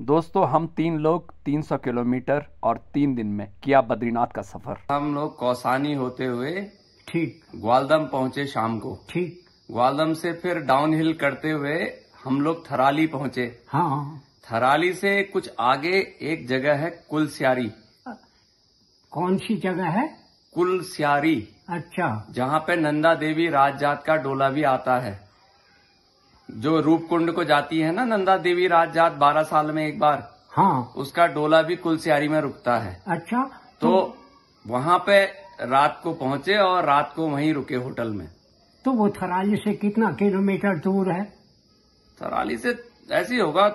दोस्तों हम तीन लोग 300 किलोमीटर और तीन दिन में किया बद्रीनाथ का सफ़र। हम लोग कौसानी होते हुए ठीक। ग्वालदम पहुँचे शाम को। ठीक। ग्वालदम से फिर डाउन हिल करते हुए हम लोग थराली पहुँचे। हाँ। थराली से कुछ आगे एक जगह है कुलस्यारी। कौन सी जगह है? कुलस्यारी। अच्छा। जहाँ पे नंदा देवी राज जात का डोला भी आता है। जो रूपकुंड को जाती है ना नंदा देवी राज जात बारह साल में एक बार हाँ। उसका डोला भी कुलसियारी में रुकता है। अच्छा तो वहाँ पे रात को पहुँचे और रात को वहीं रुके होटल में। तो वो थराली से कितना किलोमीटर दूर है? थराली से ऐसे ही होगा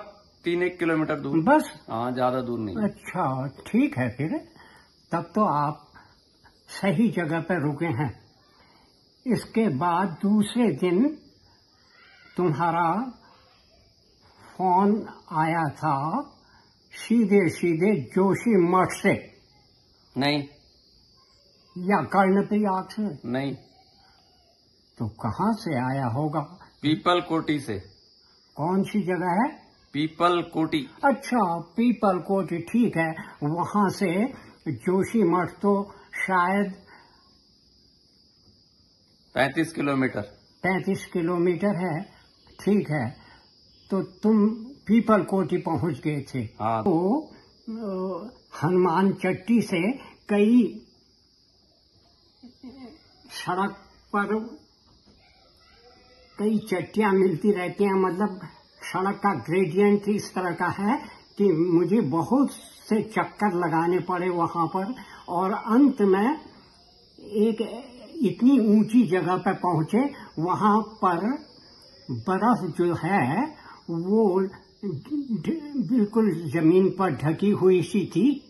तीन एक किलोमीटर दूर। बस? हाँ ज़्यादा दूर नहीं। अच्छा ठीक है फिर। तब तो आप सही जगह पर रुके हैं। इसके बाद दूसरे दिन तुम्हारा फ़ोन आया था सीधे सीधे जोशी मठ से। नहीं। या कर्णप्रयाग से? नहीं। तो कहाँ से आया होगा? पीपल कोटी से। कौन सी जगह है? पीपल कोटी। अच्छा पीपल कोटी ठीक है। वहाँ से जोशी मठ तो शायद पैंतीस किलोमीटर। पैंतीस किलोमीटर है। ठीक है तो तुम पीपल कोटी पहुँच गए थे। हाँ। तो हनुमान चट्टी से कई सड़क पर कई चट्टियाँ मिलती रहती हैं। मतलब सड़क का ग्रेडियंट इस तरह का है कि मुझे बहुत से चक्कर लगाने पड़े वहाँ पर और अंत में एक इतनी ऊँची जगह पर पहुँचे वहाँ पर बर्फ़ जो है, वो बिल्कुल ज़मीन पर ढकी हुई सी थी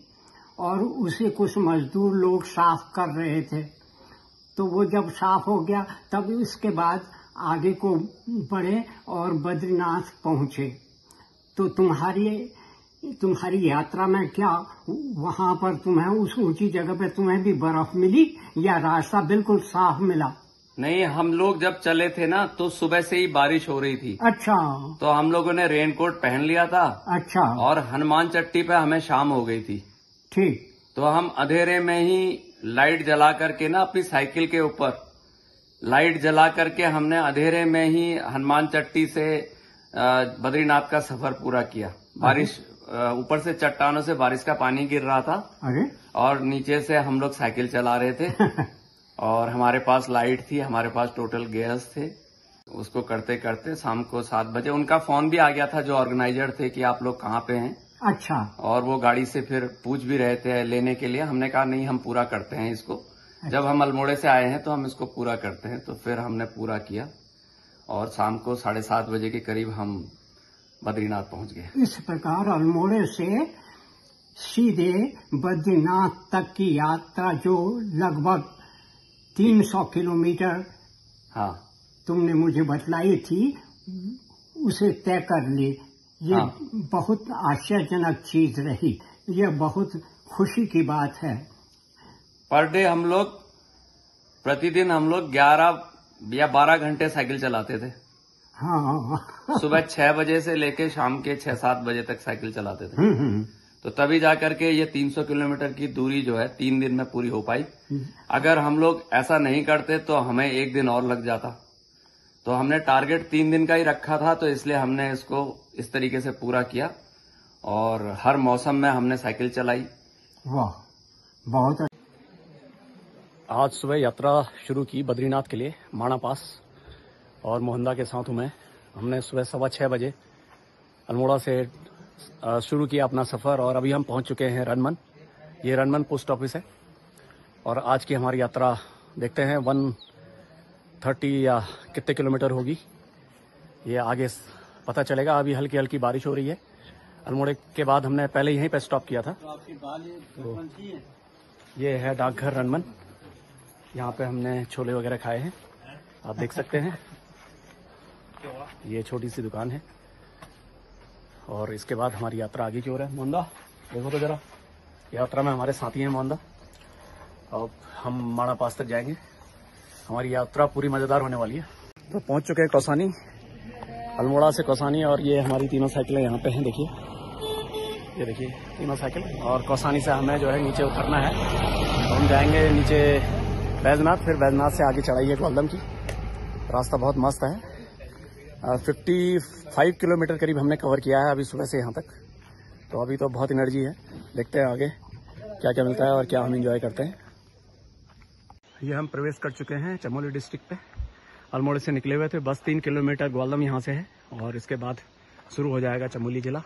और उसे कुछ मजदूर लोग साफ़ कर रहे थे। तो वो जब साफ़ हो गया, तब उसके बाद आगे को बढ़े और बद्रीनाथ पहुँचे। तो तुम्हारी तुम्हारी यात्रा में क्या वहाँ पर तुम्हें उस ऊँची जगह पे तुम्हें भी बर्फ़ मिली या रास्ता बिल्कुल साफ़ मिला? नहीं हम लोग जब चले थे ना तो सुबह से ही बारिश हो रही थी। अच्छा। तो हम लोगों ने रेनकोट पहन लिया था अच्छा। और हनुमान चट्टी पे हमें शाम हो गई थी। ठीक। तो हम अंधेरे में ही लाइट जला करके ना अपनी साइकिल के ऊपर लाइट जला करके हमने अंधेरे में ही हनुमान चट्टी से बद्रीनाथ का सफ़र पूरा किया। बारिश ऊपर से चट्टानों से बारिश का पानी गिर रहा था और नीचे से हम लोग साइकिल चला रहे थे। और हमारे पास लाइट थी हमारे पास टोटल गैस थे। उसको करते करते शाम को सात बजे उनका फ़ोन भी आ गया था जो ऑर्गेनाइजर थे कि आप लोग कहाँ पे हैं। अच्छा। और वो गाड़ी से फिर पूछ भी रहे थे लेने के लिए। हमने कहा नहीं हम पूरा करते हैं इसको। अच्छा। जब हम अल्मोड़े से आए हैं तो हम इसको पूरा करते हैं। तो फिर हमने पूरा किया और शाम को साढ़े सात बजे के करीब हम बद्रीनाथ पहुँच गए। इस प्रकार अल्मोड़े से सीधे बद्रीनाथ तक की यात्रा जो लगभग 300 किलोमीटर हाँ। तुमने मुझे बतलाई थी उसे तय कर ली। ये हाँ। बहुत आश्चर्यजनक चीज़ रही। यह बहुत खुशी की बात है। पर डे हम लोग प्रतिदिन हम लोग ग्यारह या बारह घंटे साइकिल चलाते थे। हाँ। सुबह छह बजे से लेके शाम के छह सात बजे तक साइकिल चलाते थे। हम्म, हम्म, तो तभी जाकर के ये 300 किलोमीटर की दूरी जो है तीन दिन में पूरी हो पाई। अगर हम लोग ऐसा नहीं करते तो हमें एक दिन और लग जाता। तो हमने टारगेट तीन दिन का ही रखा था तो इसलिए हमने इसको इस तरीके से पूरा किया। और हर मौसम में हमने साइकिल चलाई। वाह बहुत आज सुबह यात्रा शुरू की बद्रीनाथ के लिए माणा पास। और मोहंदा के साथ हूँ मैं। हमने सुबह सवा छः बजे अल्मोड़ा से शुरू किया अपना सफ़र और अभी हम पहुँच चुके हैं रनमन। ये रनमन पोस्ट ऑफ़िस है और आज की हमारी यात्रा देखते हैं वन थर्टी या कितने किलोमीटर होगी। ये आगे पता चलेगा अभी हल्की हल्की बारिश हो रही है। अल्मोड़े के बाद हमने पहले यहीं पर स्टॉप किया था। तो ये है डाकघर रनमन। यहाँ पे हमने छोले वगैरह खाए हैं। आप देख सकते हैं। ये छोटी सी दुकान है। और इसके बाद हमारी यात्रा आगे की ओर है। मोहनदा, देखो तो जरा। यात्रा में हमारे साथी हैं मोहनदा। अब हम माणा पास तक जाएँगे। हमारी यात्रा पूरी मज़ेदार होने वाली है। तो पहुँच चुके हैं कौसानी। अल्मोड़ा से कौसानी और ये हमारी तीनों साइकिलें यहाँ पे हैं, देखिए। ये देखिए, तीनों साइकिल। और कौसानी से हमें जो है नीचे उतरना है। तो हम जाएँगे नीचे बैजनाथ। फिर बैजनाथ से आगे चढ़ाई है गोल्डम की। रास्ता बहुत मस्त है। फिफ्टी फाइव किलोमीटर करीब हमने कवर किया है अभी सुबह से यहाँ तक। तो अभी तो बहुत एनर्जी है। देखते हैं आगे क्या क्या मिलता है और क्या हम इंजॉय करते हैं। ये हम प्रवेश कर चुके हैं चमोली डिस्ट्रिक्ट पे। अल्मोड़े से निकले हुए थे। बस तीन किलोमीटर ग्वालदम यहाँ से है और इसके बाद शुरू हो जाएगा चमोली जिला।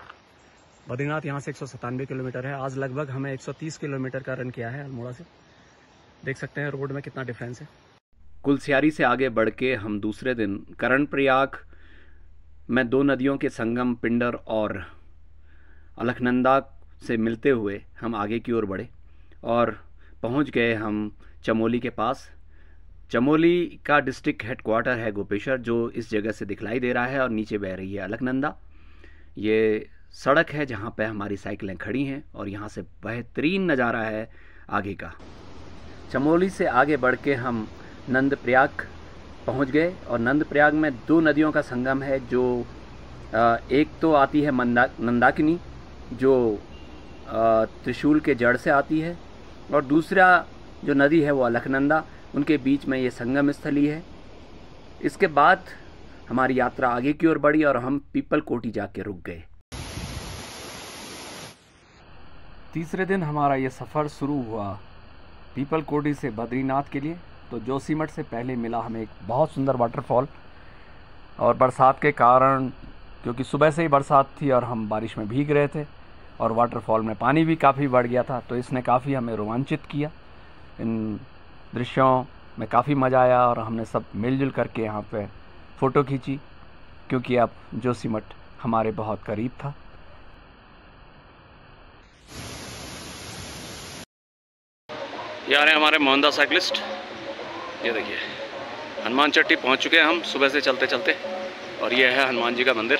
बद्रीनाथ यहाँ से एक सौ सत्तानवे किलोमीटर है। आज लगभग हमें 130 किलोमीटर का रन किया है अल्मोड़ा से। देख सकते हैं रोड में कितना डिफरेंस है। कुलसियारी से आगे बढ़ के हम दूसरे दिन करण प्रयाग में दो नदियों के संगम, पिंडर और अलखनंदा से मिलते हुए हम आगे की ओर बढ़े और पहुँच गए हम चमोली के पास। चमोली का डिस्ट्रिक्ट हेडक्वार्टर है गोपेश्वर, जो इस जगह से दिखलाई दे रहा है और नीचे बह रही है अलकनंदा ये सड़क है जहाँ पे हमारी साइकिलें खड़ी हैं और यहाँ से बेहतरीन नज़ारा है आगे का। चमोली से आगे बढ़ के हम नंद प्रयाग पहुँच गए और नंद प्रयाग में दो नदियों का संगम है जो एक तो आती है मंदा, नंदाकिनी, जो त्रिशूल के जड़ से आती है और दूसरा जो नदी है वो अलखनंदा, उनके बीच में ये संगम स्थली है। इसके बाद हमारी यात्रा आगे की ओर बढ़ी और हम पीपल कोटी जाके रुक गए। तीसरे दिन हमारा ये सफ़र शुरू हुआ पीपल कोटी से बद्रीनाथ के लिए। तो जोशीमठ से पहले मिला हमें एक बहुत सुंदर वाटरफॉल और बरसात के कारण, क्योंकि सुबह से ही बरसात थी और हम बारिश में भीग रहे थे और वाटरफॉल में पानी भी काफ़ी बढ़ गया था तो इसने काफ़ी हमें रोमांचित किया। इन दृश्यों में काफ़ी मज़ा आया और हमने सब मिलजुल करके यहाँ पे फ़ोटो खींची, क्योंकि अब जोशीमठ हमारे बहुत करीब था। ये आ रहे हैं हमारे मोहनदा साइकिलिस्ट ये देखिए, हनुमान चट्टी पहुँच चुके हैं हम सुबह से चलते चलते, और ये है हनुमान जी का मंदिर।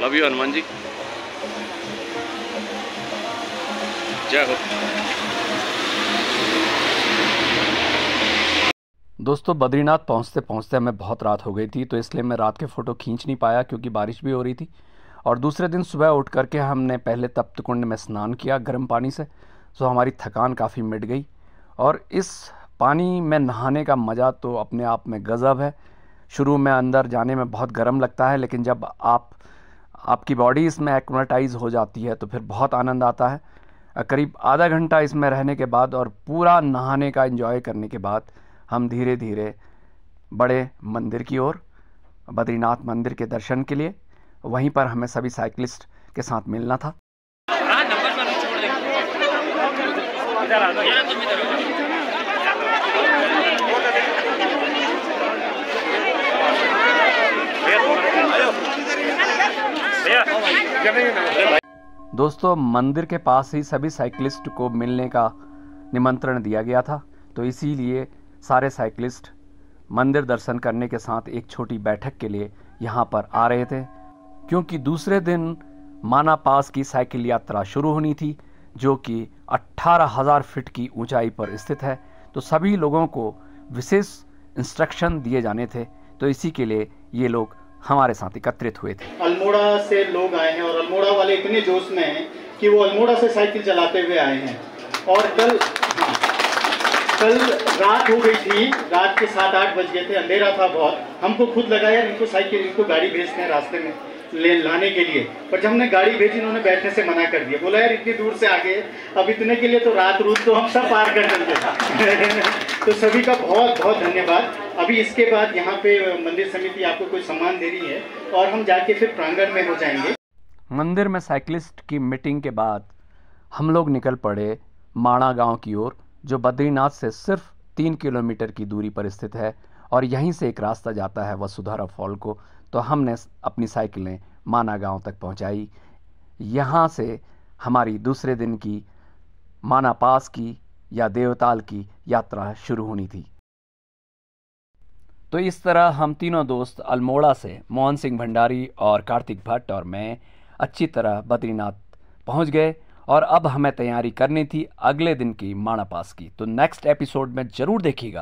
Love you Hanuman ji. जय हो। दोस्तों, बद्रीनाथ पहुँचते पहुँचते हमें बहुत रात हो गई थी तो इसलिए मैं रात के फ़ोटो खींच नहीं पाया क्योंकि बारिश भी हो रही थी। और दूसरे दिन सुबह उठ करके हमने पहले तप्त कुंड में स्नान किया गर्म पानी से तो हमारी थकान काफ़ी मिट गई। और इस पानी में नहाने का मज़ा तो अपने आप में गज़ब है। शुरू में अंदर जाने में बहुत गर्म लगता है, लेकिन जब आप, आपकी बॉडी इसमें एक्मेटाइज हो जाती है तो फिर बहुत आनंद आता है। करीब आधा घंटा इसमें रहने के बाद और पूरा नहाने का एंजॉय करने के बाद हम धीरे धीरे बड़े मंदिर की ओर, बद्रीनाथ मंदिर के दर्शन के लिए, वहीं पर हमें सभी साइकिलिस्ट के साथ मिलना था। दोस्तों, मंदिर के पास ही सभी साइकिलिस्ट को मिलने का निमंत्रण दिया गया था तो इसीलिए सारे साइकिलिस्ट मंदिर दर्शन करने के साथ एक छोटी बैठक के लिए यहाँ पर आ रहे थे, क्योंकि दूसरे दिन माना पास की साइकिल यात्रा शुरू होनी थी, जो कि अट्ठारह हज़ार फीट की ऊंचाई पर स्थित है। तो सभी लोगों को विशेष इंस्ट्रक्शन दिए जाने थे। तो इसी के लिए ये लोग हमारे साथ एकत्रित हुए थे। अल्मोड़ा से लोग आए हैं और अल्मोड़ा वाले इतने जोश में हैं कि वो अल्मोड़ा से साइकिल चलाते हुए आए हैं। और कल हाँ, कल रात हो गई थी रात के सात आठ बज गए थे अंधेरा था बहुत। हमको खुद लगा यार इनको साइकिल इनको गाड़ी भेजते हैं रास्ते में। ले लाने के लिए। पर जब हमने गाड़ी भेजी, उन्होंने बैठने से मना कर दिया। बोला, यार, इतनी दूर से आ गए अब इतने के लिए तो रात रूत तो हम सब पार कर देंगे। तो सभी का बहुत बहुत धन्यवाद। अभी इसके बाद यहाँ पे मंदिर समिति आपको कोई सम्मान दे रही है, और हम जाके फिर प्रांगण में हो जाएँगे। मंदिर में साइकिलिस्ट की मीटिंग के बाद हम लोग निकल पड़े माणा गाँव की ओर, जो बद्रीनाथ से सिर्फ़ तीन किलोमीटर की दूरी पर स्थित है, और यहीं से एक रास्ता जाता है वसुधारा फॉल को। तो हमने अपनी साइकिलें माना गाँव तक पहुंचाई। यहाँ से हमारी दूसरे दिन की माना पास की या देवताल की यात्रा शुरू होनी थी। तो इस तरह हम तीनों दोस्त अल्मोड़ा से मोहन सिंह भंडारी और कार्तिक भट्ट और मैं अच्छी तरह बद्रीनाथ पहुँच गए और अब हमें तैयारी करनी थी अगले दिन की माणा पास की। तो नेक्स्ट एपिसोड में ज़रूर देखिएगा।